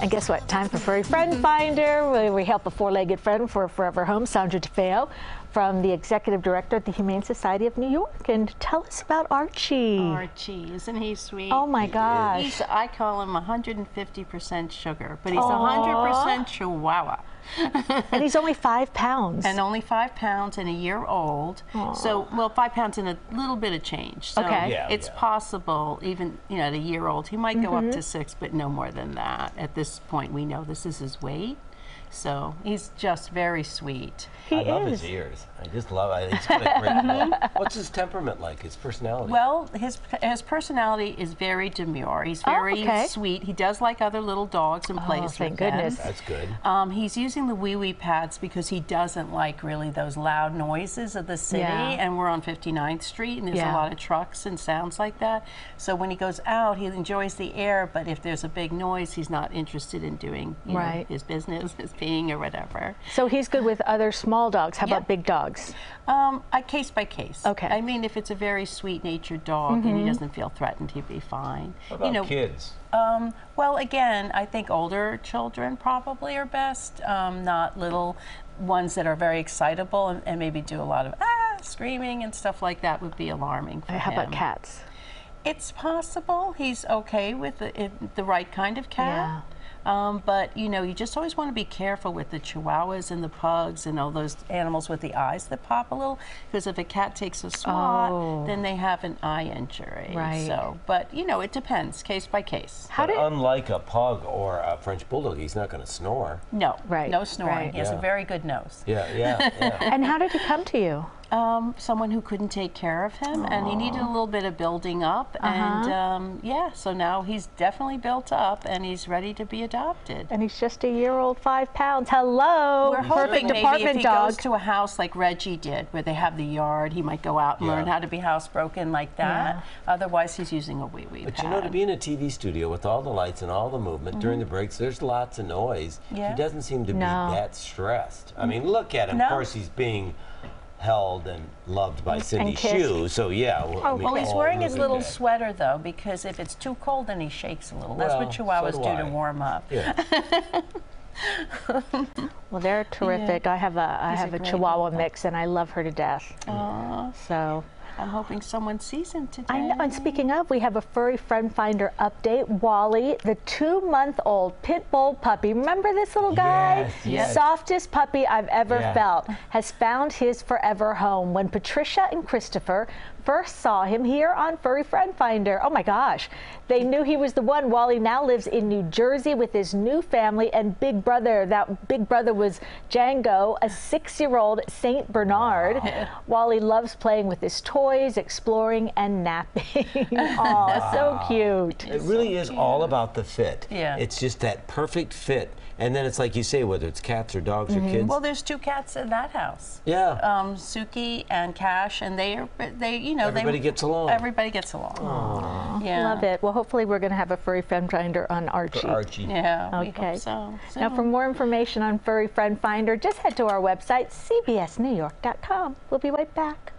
And guess what? Time for Furry Friend Finder, where we help a four-legged friend for a forever home. Sandra DeFeo from the Executive Director at the Humane Society of New York. And tell us about Archie. Archie, isn't he sweet? Oh my gosh. He's, I call him 150% sugar, but he's Aw. 100% Chihuahua. and he's only five pounds. and only five pounds and a year old. So, well, five pounds and a little bit of change. So Okay. Yeah, it's yeah. possible, even you know, at a year old, he might go up Mm-hmm. to six, but no more than that. At this point, we know this is his weight. So he's just very sweet. he I love is. his ears. I just love it. He's got a great look. What's his temperament like? His personality? Well, his his personality is very demure. He's very Oh, okay. sweet. He does like other little dogs and plays Oh, thank with them. goodness. That's good. Um, he's using the wee wee pads because he doesn't like really those loud noises of the city. Yeah. And we're on 59th Street, and there's Yeah. a lot of trucks and sounds like that. So when he goes out, he enjoys the air. But if there's a big noise, he's not interested in doing you know, Right. his business, his peeing or whatever. So he's good with other small dogs. How Yep. about big dogs? Um, I case by case. Okay. Mm-hmm. I mean, if it's a very sweet natured dog and he doesn't feel threatened, he'd be fine. What about you know, kids? Um, well, again, I think older children probably are best, um, not little ones that are very excitable and, and maybe do a lot of ah screaming and stuff like that would be alarming for How about cats? It's possible he's okay with the, the right kind of cat. Um, but you know, you just always want to be careful with the chihuahuas and the pugs and all those animals with the eyes that pop a little, because if a cat takes a swat, Oh. then they have an eye injury. Right. So, but you know, it depends, case by case. How But did? unlike a pug or a French bulldog, he's not going to snore. No, Right, no snoring. right. He has Yeah. a very good nose. Yeah, yeah, yeah. and how did he come to you? Um, someone who couldn't take care of him, and he needed a little bit of building up. And Uh-huh. um, yeah, so now he's definitely built up, and he's ready to be adopted. And he's just a year old, five pounds. Hello, We're hoping maybe apartment if he dog. goes to a house like Reggie did, where they have the yard, he might go out and Yeah. learn how to be housebroken like that. Yeah. Otherwise, he's using a wee wee But you know, to be in a TV studio with all the lights and all the movement during the breaks, there's lots of noise. Yeah. He doesn't seem to No. be that stressed. I mean, look at him. No. Of course, he's being held and loved by Cindy kissed. Shu. So yeah. well, I Oh, mean, Well, he's wearing his little that. sweater though, because if it's too cold, then he shakes a little. That's Well, what so Chihuahuas do do to warm up. Yeah. Well, they're terrific. I have a I He's have a, great Chihuahua mix, and I love her to death. Aw, So I'm hoping someone sees him today. I know. And speaking of, we have a furry friend finder update. Wally, the two-month-old pit bull puppy. Remember this little guy? Yes, yes. Softest puppy I've ever Yeah. felt. Has found his forever home. When Patricia and Christopher first saw him here on Furry Friend Finder, oh my gosh, they knew he was the one. Wally now lives in New Jersey with his new family and big brother. That big brother was Django, a six-year-old Saint Bernard. Wally loves playing with his toys, exploring, and napping. Aw, so cute. It really is all about the fit. Yeah. It's just that perfect fit. And then it's like you say, whether it's cats or dogs or kids. Well, there's two cats in that house. yeah. um, Suki and Cash, and they are they you know they Everybody they, gets along. Everybody gets along. Yeah. Love it. Well, hopefully, we're going to have a furry friend finder on Archie. for Archie. Yeah. We Okay. hope so. Now, for more information on Furry Friend Finder, just head to our website, cbsnewyork.com. We'll be right back.